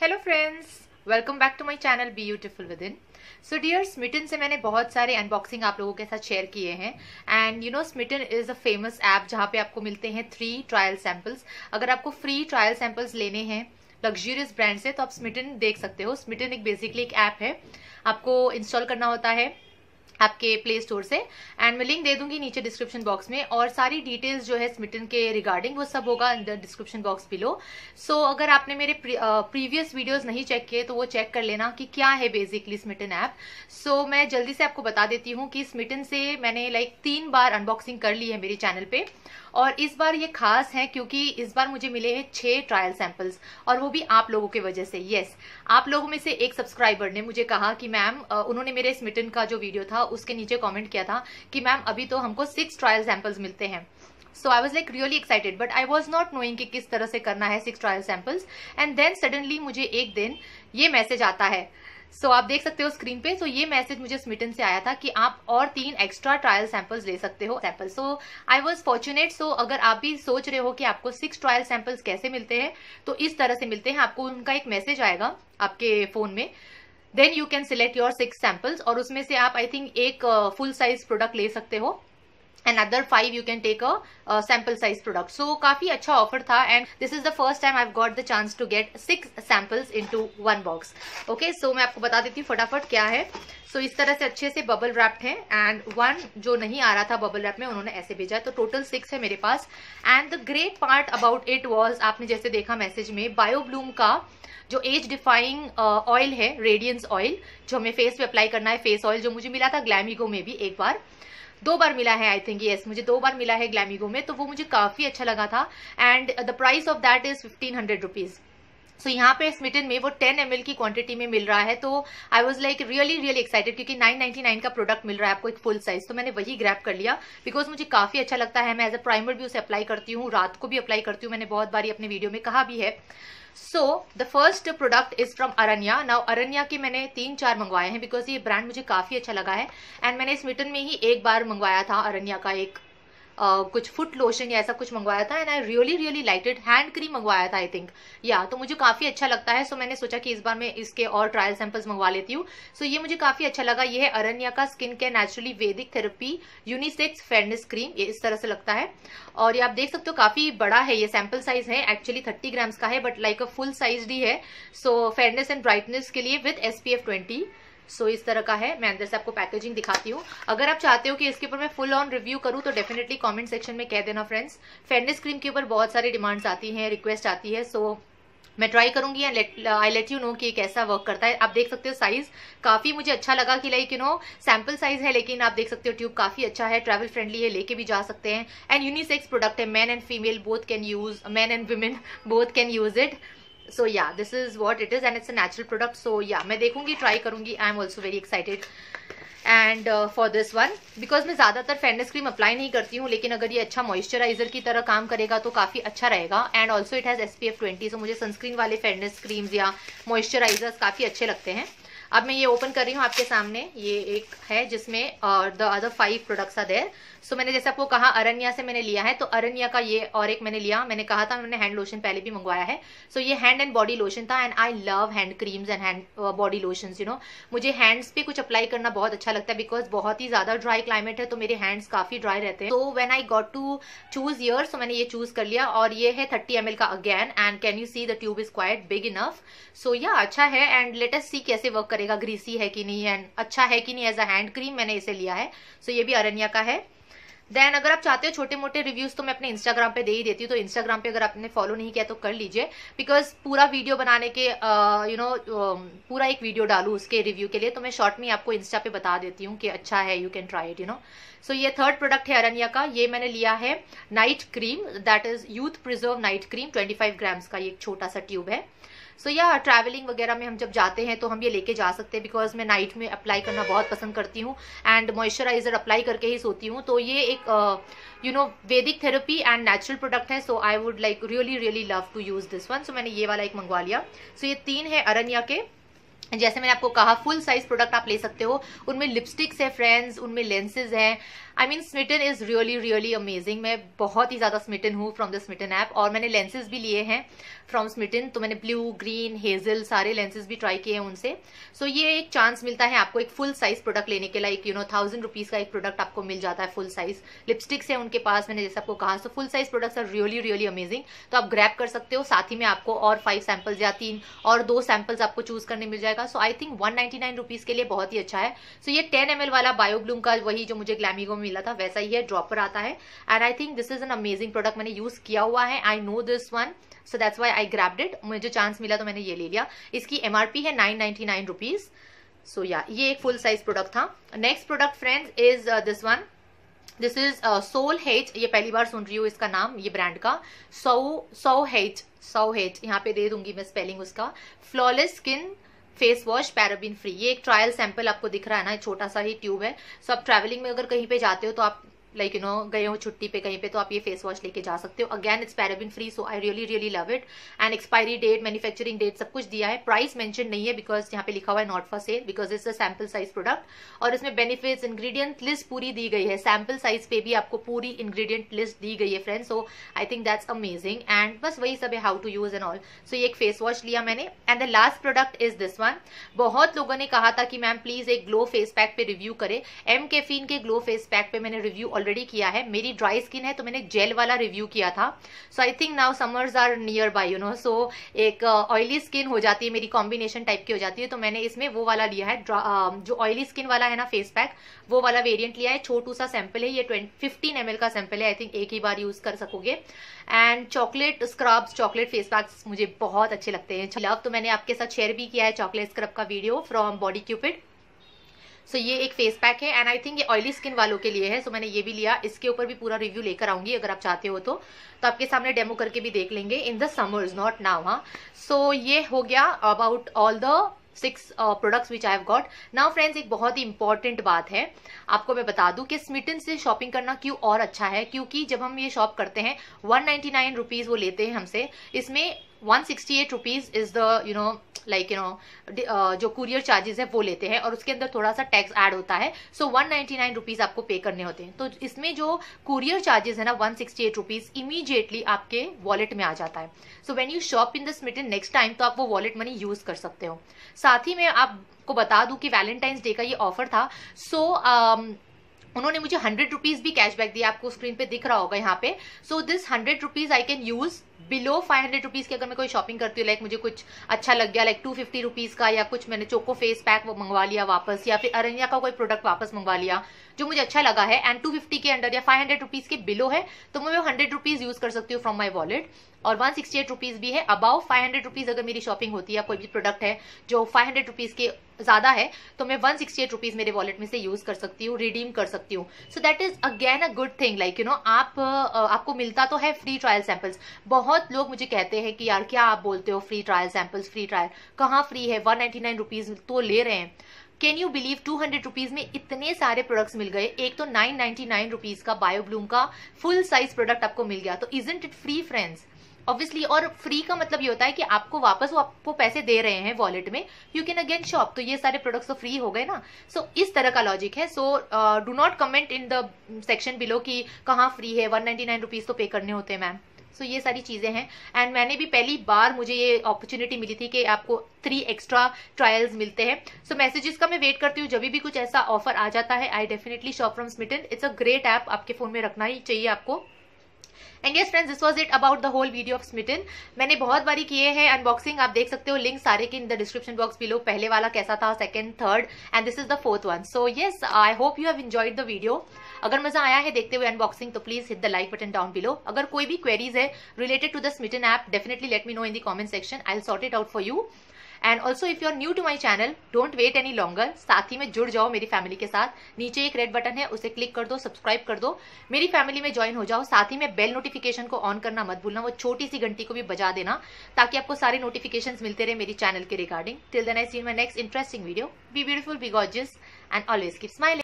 Hello friends welcome back to my channel beautiful within so dear Smitten से मैंने बहुत सारे अनबॉक्सिंग आप लोगों के साथ शेयर किए हैं. And you know Smitten is a famous app जहाँ पे आपको मिलते हैं थ्री ट्रायल सैंपल्स अगर आपको फ्री ट्रायल सैंपल्स लेने हैं लग्जूरियस ब्रांड से तो आप स्मिटन देख सकते हो. स्मिटन एक बेसिकली एक ऐप है. आपको इंस्टॉल करना होता है. आपके प्ले स्टोर से। एंड मैं लिंक दे दूँगी नीचे डिस्क्रिप्शन बॉक्स में। और सारी डिटेल्स जो है स्मिटन के रिगार्डिंग वो सब होगा in description box below so अगर आपने मेरे प्रीवियस वीडियोस नहीं चेक किए तो वो चेक कर लेना कि क्या है बेसिकली स्मिटन ऐप सो मैं जल्दी से आपको बता देती हूँ कि स्मिटन से मैंने लाइक like, तीन बार अनबॉक्सिंग कर ली है मेरे चैनल पे। और इस बार ये खास है क्योंकि इस बार मुझे मिले हैं छह ट्रायल सैंपल्स और वो भी आप लोगों की वजह से यस आप लोगों में से एक सब्सक्राइबर ने मुझे कहा कि मैम उन्होंने मेरे स्मिटन का जो वीडियो था, उसके नीचे कॉमेंट किया था कि मैम, अभी तो हमको सिक्स ट्रायल सैंपल्स मिलते हैं। So I was like really excited but I was not knowing कि किस तरह से करना है six trial samples and then suddenly मुझे एक दिन ये मैसेज आता है सो so, आप देख सकते हो स्क्रीन पे। तो ये मैसेज मुझे स्मिटन से आया था कि आप और तीन एक्स्ट्रा ट्रायल सैंपल्स ले सकते हो sample so I was fortunate so अगर आप भी सोच रहे हो कि आपको सिक्स ट्रायल सैंपल्स कैसे मिलते हैं तो इस तरह से मिलते हैं। आपको उनका एक मैसेज आएगा आपके फ़ोन में। Then you can select your six samples और उसमें से आप आई थिंक एक फुल साइज़ प्रोडक्ट ले सकते हो। And other five you can take a sample size product so काफ़ी अच्छा ऑफ़र था this is the first time I got the chance to get six samples into one box okay so मैं आपको बता देती हूँ फटाफट क्या है। सो so, इस तरह से अच्छे से बबल रैप्ड है एंड वन जो नहीं आ रहा था बबल रैप में उन्होंने ऐसे भेजा तो टोटल सिक्स है मेरे पास। And the great part about it was आपने जैसे देखा मैसेज में बायोब्लूम का जो एज डिफाइंग ऑयल है रेडियंस ऑयल जो हमें फेस पे अप्लाई करना है फेस ऑयल जो मुझे मिला था ग्लैमिगो में भी एक बार। दो बार मिला है आई थिंक यस मुझे दो बार मिला है ग्लैमिगो में तो वो मुझे काफ़ी अच्छा लगा था and the price of that is fifteen hundred rupees so so, यहाँ पे स्मिटन में वो 10 एम की क्वांटिटी में मिल रहा है तो I was like really really excited क्योंकि 999 का प्रोडक्ट मिल रहा है आपको एक फुल साइज़ तो मैंने वही ग्रैप कर लिया बिकॉज़ मुझे काफ़ी अच्छा लगता है मैं एज अ प्राइमर भी उसे अप्लाई करती हूँ रात को भी अप्लाई करती हूँ मैंने बहुत बारी अपने वीडियो में कहा भी है। So the first product is from Aranya now Aranya के मैंने तीन चार मंगवाए हैं बिकॉज़ ये ब्रांड मुझे काफ़ी अच्छा लगा है। एंड मैंने इस मिटन में ही एक बार मंगवाया था अरन्या का एक कुछ फुट लोशन या ऐसा कुछ मंगवाया था and I really really liked hand cream मंगवाया था आई थिंक या तो मुझे काफ़ी अच्छा लगता है सो मैंने सोचा कि इस बार मैं इसके और ट्रायल सैंपल्स मंगवा लेती हूँ. सो ये मुझे काफ़ी अच्छा लगा. ये है अरण्या का skin care naturally Vedic therapy unisex fairness cream ये इस तरह से लगता है. और ये आप देख सकते हो, काफ़ी बड़ा है, ये सैंपल साइज़ है. एक्चुअली थर्टी ग्राम्स का है but like a full size ही है. सो फेयरनेस एंड ब्राइटनेस के लिए with SPF twenty so so, इस तरह का है। मैं अंदर से आपको पैकेजिंग दिखाती हूँ। अगर आप चाहते हो कि इसके ऊपर मैं फुल ऑन रिव्यू करूँ तो डेफिनेटली कमेंट सेक्शन में कह देना फ्रेंड्स फेयरनेस क्रीम के ऊपर बहुत सारी डिमांड्स आती हैं रिक्वेस्ट आती है सो so, मैं ट्राई करूँगी आई लेट यू नो कि कैसा वर्क करता है। आप देख सकते हो साइज़ काफ़ी मुझे अच्छा लगा कि like you know sample size है लेकिन आप देख सकते हो ट्यूब काफ़ी अच्छा है ट्रैवल फ्रेंडली है लेके भी जा सकते हैं। एंड यूनिसेक्स प्रोडक्ट है man and female both can use man and women both can use it so yeah this is what it is and it's a natural product so yeah मैं देखूँगी try करूँगी. I am also very excited and for this one because मैं ज़्यादातर fairness cream apply नहीं करती हूँ, लेकिन अगर ये अच्छा मॉइस्चराइजर की तरह काम करेगा तो काफ़ी अच्छा रहेगा. And also it has S P F twenty so मुझे सनस्क्रीन वाले फेयरनेस क्रीम्स या मॉइस्चराइजर्स काफ़ी अच्छे लगते हैं. अब मैं ये ओपन कर रही हूँ आपके सामने। ये एक है जिसमें the other five products are there so मैंने जैसे आपको कहा अरनिया से मैंने लिया है तो अरनिया का ये और एक मैंने लिया। मैंने कहा था, मैंने हैंड लोशन पहले भी मंगवाया है। सो so, ये हैंड एंड बॉडी लोशन था and I love hand creams and hand body lotion you know मुझे हैंड्स पे कुछ अप्लाई करना बहुत अच्छा लगता है बिकॉज़ बहुत ही ज़्यादा ड्राई क्लाइमेट है तो मेरे हैंड्स काफ़ी ड्राई रहते हैं। तो when I got to choose yeah so मैंने ये चूज़ कर लिया, और ये है थर्टी एम का again and can you see the tube is quite big enough so yeah अच्छा है एंड लेटेस्ट सी कैसे वर्क करेगा ग्रीसी है कि नहीं एंड अच्छा है कि नहीं एज अ हैंड क्रीम मैंने इसे लिया है। सो so ये भी अरनिया का है। देन अगर आप चाहते हो छोटे मोटे रिव्यूज़ तो मैं अपने इंस्टाग्राम पे दे ही देती हूँ। तो इंस्टाग्राम पे अगर आपने फॉलो नहीं किया तो कर लीजिए। बिकॉज़ पूरा वीडियो बनाने के यू नो you know, पूरा एक वीडियो डालू उसके रिव्यू के लिए तो मैं शॉर्ट में आपको इंस्टा पे बता देती हूँ कि अच्छा है you can try it you know so ये थर्ड प्रोडक्ट है अरनिया का। ये मैंने लिया है night cream that is youth preserve night cream twenty grams का ये एक छोटा सा ट्यूब है। सो या ट्रैवलिंग वगैरह में हम जब जाते हैं तो हम ये लेके जा सकते हैं बिकॉज़ मैं नाइट में अप्लाई करना बहुत पसंद करती हूँ एंड मॉइस्चराइजर अप्लाई करके ही सोती हूँ। तो ये एक you know Vedic therapy and natural product है। So I would like really really love to use this one so मैंने ये वाला एक मंगवा लिया। सो so, ये तीन है अरनिया के। जैसे मैंने आपको कहा फुल साइज़ प्रोडक्ट आप ले सकते हो। उनमें लिपस्टिक्स है फ्रेंड्स उनमें लेंसेज है। I mean Smitten is really really amazing मैं बहुत ही ज़्यादा स्मिटन हूँ फ्रॉम द स्मिटन ऐप और मैंने लेंसेज भी लिए हैं फ्रॉम स्मिटन तो मैंने ब्लू ग्रीन हेजल सारे लेंसेज भी ट्राई किए हैं उनसे। सो so, ये एक चांस मिलता है आपको एक फुल साइज़ प्रोडक्ट लेने के like you know thousand rupees का एक प्रोडक्ट आपको मिल जाता है फुल साइज़ लिपस्टिक्स है उनके पास मैंने जैसे आपको कहा so full size products are really really amazing तो आप ग्रैप कर सकते हो साथ ही में आपको और फाइव सैंपल्स या तीन और दो सैंपल्स आपको चूज़ करने मिल जाएगा। So I think one ninety के लिए बहुत ही अच्छा है। सो so, ये टेन एम वाला बायोब्लूम का वही जो मुझे ग्लैमिगो में मिला था वैसा ही है ड्रॉपर आता है। And I think this is an amazing product मैंने यूज़ किया हुआ है। I know this one so that's why I grabbed it मुझे चांस मिला तो मैंने ये ले लिया। इसकी एमआरपी है नाइन नाइनटी सो या ये एक फुल साइज़ प्रोडक्ट था। Next product friends is this one this is Soul Hedge ये पहली बार सुन रही हूँ इसका नाम ये ब्रांड का। सो सो हेज सो हेज यहाँ पे दे दूँगी मैं स्पेलिंग उसका। Flawless skin face wash, paraben free. ये एक ट्रायल सैंपल आपको दिख रहा है ना छोटा सा ही ट्यूब है। सो आप ट्रैवलिंग में अगर कहीं पे जाते हो तो आप लाइक यू नो गए हो छुट्टी पे, कहीं पे तो आप ये फेस वॉश लेके जा सकते हो. Again it's paraben free so I really really love it and expiry date manufacturing date सब कुछ दिया है. प्राइस मेंशन नहीं है बिकॉज़ यहाँ पे लिखा हुआ है not for sale because it's a sample size product और इसमें बेनिफिट्स इंग्रीडियंट लिस्ट पूरी दी गई है. सैंपल साइज़ पे भी आपको पूरी इंग्रीडियंट लिस्ट दी गई है friend so I think that's amazing and बस वही सब है how to use and all so ये एक फेस वॉश लिया मैंने. And the last product is this one बहुत लोगों ने कहा था कि मैम प्लीज़ एक ग्लो फेस पैक पे रिव्यू करे. एम कैफीन के ग्लो फेस पैक पे मैंने रिव्यू ऑलरेडी किया है। मेरी ड्राई स्किन है तो मैंने जेल वाला रिव्यू किया था। So I think now summers are near by you know so एक ऑयली uh, स्किन हो जाती है मेरी कॉम्बिनेशन टाइप की हो जाती है तो मैंने इसमें वो वाला लिया है। Uh, जो ऑयली स्किन वाला है ना फेस पैक वो वाला वेरियंट लिया है। छोटू सा सैंपल है ये फिफ्टीन एम का सैंपल है। आई थिंक एक ही बार यूज़ कर सकोगे। And chocolate scrubs chocolate face packs मुझे बहुत अच्छे लगते हैं। लव तो मैंने आपके साथ शेयर भी किया है चॉकलेट स्क्रब का video from body cupid so so, ये एक फेस पैक है एंड आई थिंक ये ऑयली स्किन वालों के लिए है. सो so, मैंने ये भी लिया. इसके ऊपर भी पूरा रिव्यू लेकर आऊँगी अगर आप चाहते हो तो. तो आपके सामने डेमो करके भी देख लेंगे. In the summers not now हाँ. सो ये हो गया about all the six products which I have got now friends एक बहुत ही इंपॉर्टेंट बात है. आपको मैं बता दूँ कि स्मिटन से शॉपिंग करना क्यों और अच्छा है? क्योंकि जब हम ये शॉप करते हैं वन नाइनटी नाइन रुपीज़ वो लेते हैं हमसे. इसमें one sixty eight rupees is the you know like you know जो कुरियर चार्जेस है वो लेते हैं और उसके अंदर थोड़ा सा टैक्स ऐड होता है। So one ninety nine rupees आपको पे करने होते हैं। तो इसमें जो कुरियर चार्जेस है ना वन सिक्सटी इमीजिएटली आपके वॉलेट में आ जाता है। So when you shop in this meeting next time तो आप वो वॉलेट मनी यूज़ कर सकते हो। साथ ही में आपको बता दूँ कि वैलेंटाइंस डे का ये ऑफ़र था। सो so, um, उन्होंने मुझे हंड्रेड रुपीज़ भी कैशबैक दिया। आपको स्क्रीन पे दिख रहा होगा यहाँ पे। So this hundred rupees I can use below five hundred rupees की अगर मैं कोई शॉपिंग करती हूँ लाइक मुझे कुछ अच्छा लग गया लाइक टू फिफ्टी रुपीज़ का या कुछ मैंने चोको फेस पैक वो मंगवा लिया वापस, या फिर अरनिया का कोई प्रोडक्ट वापस मंगवा लिया, जो मुझे अच्छा लगा है एंड टू फिफ्टी के अंडर या फाइव हंड्रेड रुपीज़ के बिलो है तो मैं वो हंड्रेड रुपीज़ यूज़ कर सकती हूँ फ्रॉम माई वॉलेट और वन सिक्सटी एट रुपीज़ भी है अबाउ फाइव हंड्रेड रुपीज़ अगर मेरी शॉपिंग होती है कोई भी प्रोडक्ट है, जो फाइव हंड्रेड रुपीज़ के ज़्यादा है तो मैं वन सिक्सटी एट रुपीज़ मेरे वॉलेट में से यूज़ कर सकती हूँ रिडीम कर सकती हूँ. So that is again a good thing like you know आप आपको मिलता तो है फ्री ट्रायल सैंपल्स बहुत लोग मुझे कहते हैं कि यार क्या आप बोलते हो? Free trial samples free trial कहाँ फ्री है? वन नाइनटी नाइन रुपीज़ तो ले रहे हैं। Can you believe two hundred rupees में इतने सारे प्रोडक्ट्स मिल गए? एक तो नाइन नाइनटी नाइन रुपीज़ का बायोब्लूम का फुल साइज़ प्रोडक्ट आपको मिल गया। तो isn't it free friends obviously और फ्री का मतलब ये होता है कि आपको वापस वो आपको पैसे दे रहे हैं वॉलेट में। यू कैन अगेन शॉप तो ये सारे प्रोडक्ट्स तो फ्री हो गए ना। सो so, इस तरह का लॉजिक है। So do not comment in the section below कि कहाँ फ्री है। वन नाइन्टी नाइन रुपीज़ तो पे करने होते हैं मैम सो ये सारी चीज़ें हैं। एंड मैंने भी पहली बार मुझे ये अपॉर्चुनिटी मिली थी कि आपको थ्री एक्स्ट्रा ट्रायल्स मिलते हैं। सो so, मैसेजेस का मैं वेट करती हूँ। जब भी कुछ ऐसा ऑफ़र आ जाता है I definitely shop from Smytten it's a great app आपके फ़ोन में रखना ही चाहिए आपको। And yes friends this was it about the whole video of Smytten मैंने बहुत बारी किए हैं अनबॉक्सिंग आप देख सकते हो लिंक सारे के in the description box below पहले वाला कैसा था second third and this is the fourth one so yes I hope you have enjoyed the video अगर मज़ा आया है देखते हुए अनबॉक्सिंग तो please hit the like button down below अगर कोई भी क्वेरीज है related to the Smytten app definitely let me know in the comment section I sort it out for you and also if you are new to my channel don't wait any longer साथ ही में जुड़ जाओ मेरी family के साथ। नीचे एक रेड बटन है, उसे क्लिक कर दो सब्सक्राइब कर दो। मेरी फैमिली में ज्वाइन हो जाओ। साथ ही में बेल नोटिफिकेशन को ऑन करना मत भूलना। वो छोटी सी घंटी को भी बजा देना, ताकि आपको सारे नोटिफिकेशन मिलते रहे मेरी चैनल के regarding till then I see my next interesting video be beautiful be gorgeous and always keep smiling